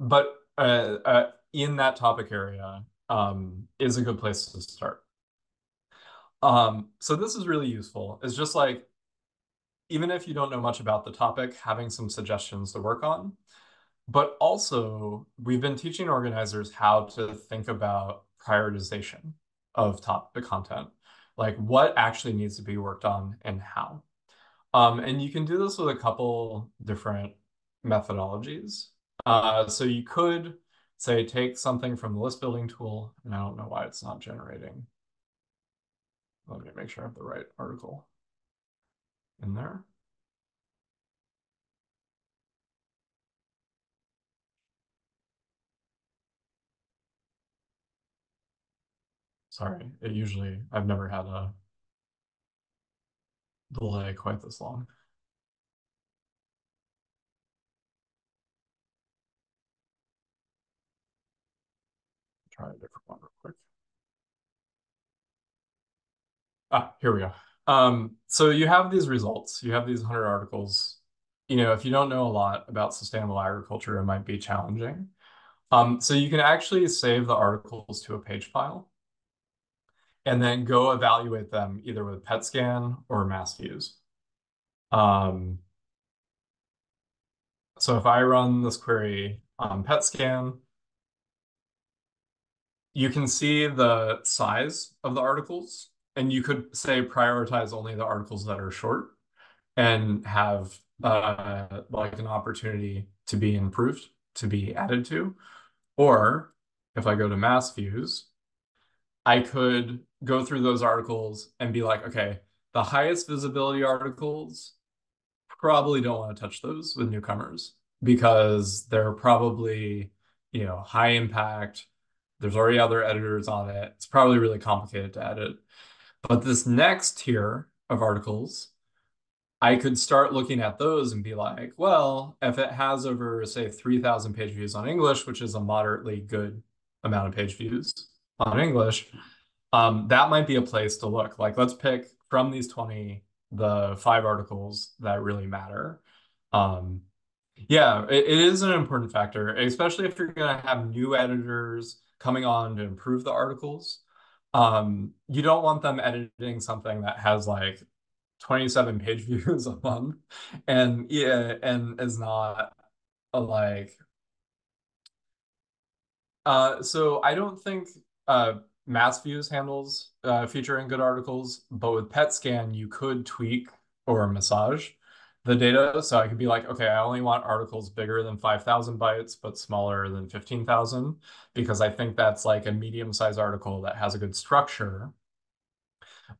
but uh, uh, in that topic area um, is a good place to start. Um, so this is really useful. It's just like, even if you don't know much about the topic, having some suggestions to work on. But also, we've been teaching organizers how to think about prioritization of topic content, like what actually needs to be worked on and how. Um, and you can do this with a couple different methodologies. Uh, so you could say take something from the list building tool, and I don't know why it's not generating. Let me make sure I have the right article in there. Sorry, it usually, I've never had a delay quite this long. Try a different one real quick. Ah, here we go. Um, so you have these results, you have these 100 articles. You know, if you don't know a lot about sustainable agriculture, it might be challenging. Um, so you can actually save the articles to a page file and then go evaluate them either with PetScan or Massviews. Um, so if I run this query on PetScan, you can see the size of the articles, and you could say prioritize only the articles that are short and have uh, like an opportunity to be improved, to be added to. Or if I go to Massviews, I could go through those articles and be like, okay, the highest visibility articles, probably don't want to touch those with newcomers because they're probably, you know, high impact. There's already other editors on it. It's probably really complicated to edit. But this next tier of articles, I could start looking at those and be like, well, if it has over, say, 3,000 page views on English, which is a moderately good amount of page views on English, um, that might be a place to look. Like, let's pick from these 20 the five articles that really matter. Um, yeah, it, it is an important factor, especially if you're going to have new editors coming on to improve the articles. Um, you don't want them editing something that has like 27 page [laughs] views a month and yeah, and is not a, like uh so I don't think uh Massviews handles uh, featuring good articles, but with PetScan, you could tweak or massage the data. So I could be like, okay, I only want articles bigger than 5,000 bytes, but smaller than 15,000, because I think that's like a medium size article that has a good structure,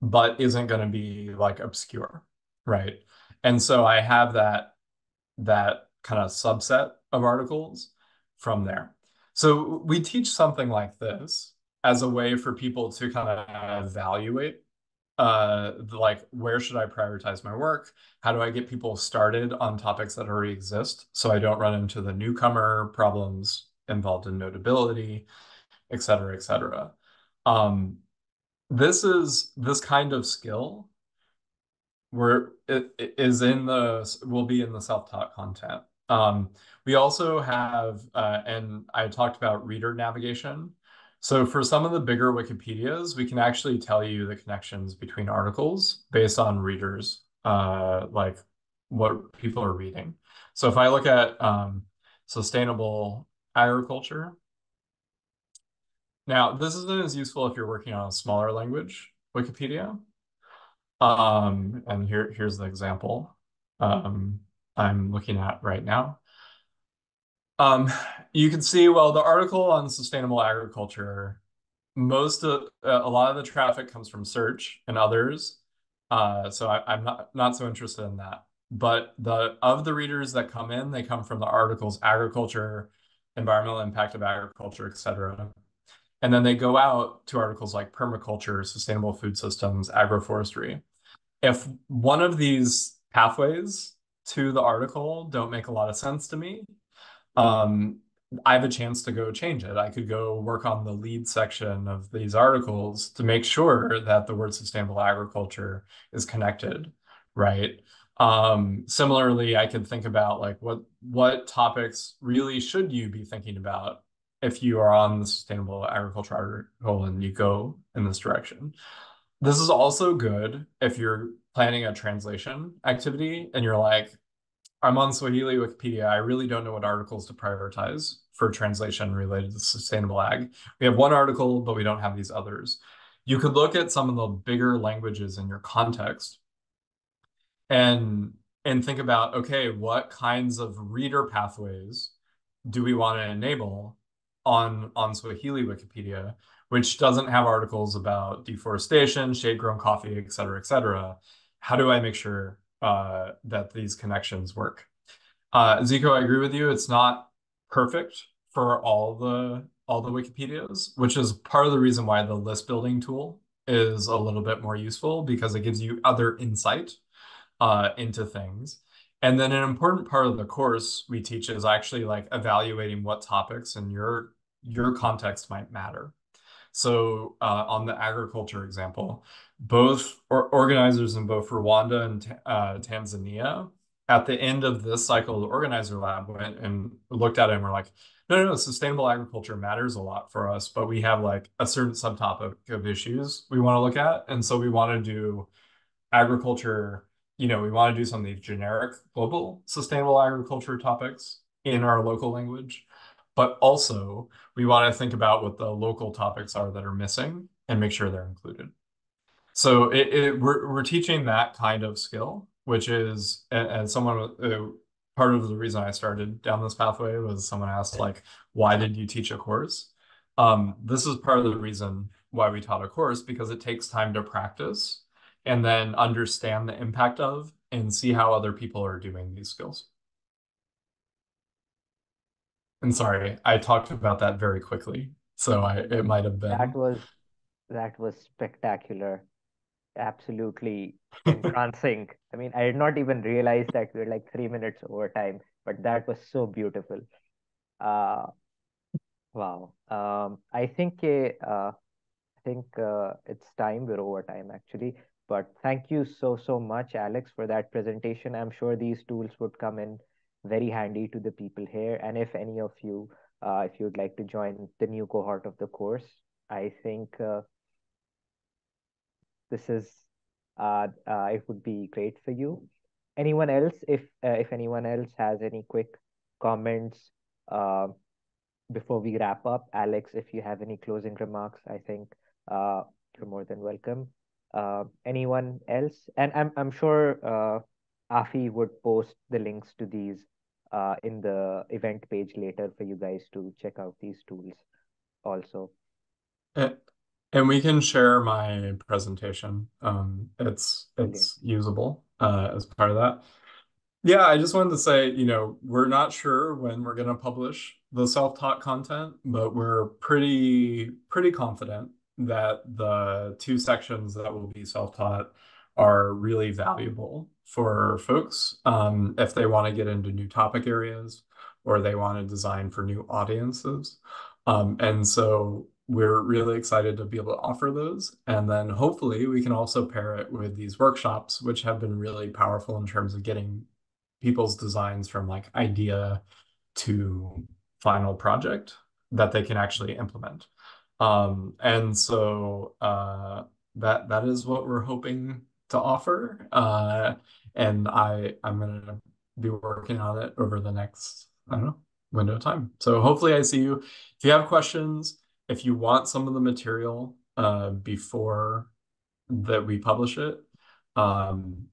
but isn't going to be like obscure, right? And so I have that, that kind of subset of articles from there. So we teach something like this as a way for people to kind of evaluate uh like where should I prioritize my work? How do I get people started on topics that already exist so I don't run into the newcomer problems involved in notability, et cetera, et cetera. Um, this is this kind of skill where it, it is in the will be in the self-taught content. Um, we also have, uh, and I talked about reader navigation. So for some of the bigger Wikipedias, we can actually tell you the connections between articles based on readers uh, like what people are reading. So if I look at um, sustainable agriculture, now this isn't as useful if you're working on a smaller language, Wikipedia. Um, and here, here's the example um, I'm looking at right now. Um, you can see, well, the article on sustainable agriculture, most of uh, a lot of the traffic comes from search and others. Uh, so I, I'm not not so interested in that. But the of the readers that come in, they come from the articles agriculture, environmental impact of agriculture, etc. And then they go out to articles like permaculture, sustainable food systems, agroforestry. If one of these pathways to the article don't make a lot of sense to me, um, I have a chance to go change it. I could go work on the lead section of these articles to make sure that the word sustainable agriculture is connected, right? Um, similarly, I could think about like what what topics really should you be thinking about if you are on the sustainable agriculture article and you go in this direction. This is also good if you're planning a translation activity and you're like, I'm on Swahili Wikipedia. I really don't know what articles to prioritize for translation related to sustainable ag. We have one article, but we don't have these others. You could look at some of the bigger languages in your context and and think about okay, what kinds of reader pathways do we want to enable on on Swahili Wikipedia, which doesn't have articles about deforestation, shade grown coffee, et cetera, et cetera. How do I make sure uh, that these connections work. Uh, Zico, I agree with you. It's not perfect for all the all the Wikipedias, which is part of the reason why the list building tool is a little bit more useful because it gives you other insight uh, into things. And then an important part of the course we teach is actually like evaluating what topics in your your context might matter. So uh, on the agriculture example, both or organizers in both Rwanda and uh, Tanzania at the end of this cycle, the organizer lab went and looked at it and were like, no, no, no, sustainable agriculture matters a lot for us, but we have like a certain subtopic of issues we want to look at. And so we want to do agriculture, you know, we want to do some of these generic global sustainable agriculture topics in our local language. But also, we want to think about what the local topics are that are missing and make sure they're included. So it, it, we're we're teaching that kind of skill, which is and, someone uh, part of the reason I started down this pathway was someone asked like, why did you teach a course? Um, this is part of the reason why we taught a course because it takes time to practice and then understand the impact of and see how other people are doing these skills. And sorry, I talked about that very quickly, so I it might have been that was that was spectacular absolutely entrancing. [laughs] I mean, I did not even realize that we're like three minutes over time, but that was so beautiful. Uh, wow. Um, I think uh, I think uh, it's time. We're over time actually. But thank you so so much, Alex, for that presentation. I'm sure these tools would come in very handy to the people here. And if any of you, uh, if you'd like to join the new cohort of the course, I think uh, this is uh, uh, it would be great for you. Anyone else, if uh, if anyone else has any quick comments uh, before we wrap up, Alex, if you have any closing remarks, I think uh, you're more than welcome. Uh, anyone else? And I'm I'm sure uh, Afi would post the links to these uh, in the event page later for you guys to check out these tools also. Uh, and we can share my presentation. Um, it's it's usable uh, as part of that. Yeah, I just wanted to say, you know, we're not sure when we're going to publish the self-taught content, but we're pretty pretty confident that the two sections that will be self-taught are really valuable for folks um, if they want to get into new topic areas or they want to design for new audiences. Um, and so we're really excited to be able to offer those. And then hopefully we can also pair it with these workshops, which have been really powerful in terms of getting people's designs from like idea to final project that they can actually implement. Um, and so uh, that that is what we're hoping to offer. Uh, and I I'm gonna be working on it over the next, I don't know, window of time. So hopefully I see you. If you have questions, if you want some of the material uh, before that we publish it, um,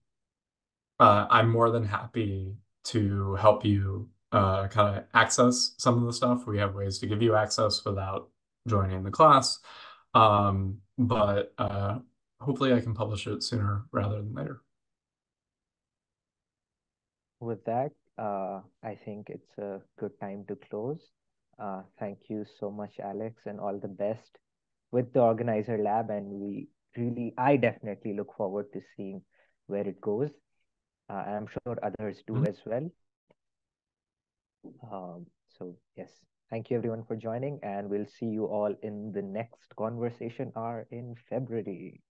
uh, I'm more than happy to help you uh, kind of access some of the stuff. We have ways to give you access without joining the class. Um, but uh, hopefully I can publish it sooner rather than later. With that, uh, I think it's a good time to close. Uh, thank you so much, Alex, and all the best with the Organizer Lab. And we really, I definitely look forward to seeing where it goes. Uh, I'm sure others do mm -hmm. as well. Um, so, yes, thank you everyone for joining, and we'll see you all in the next conversation hour in February.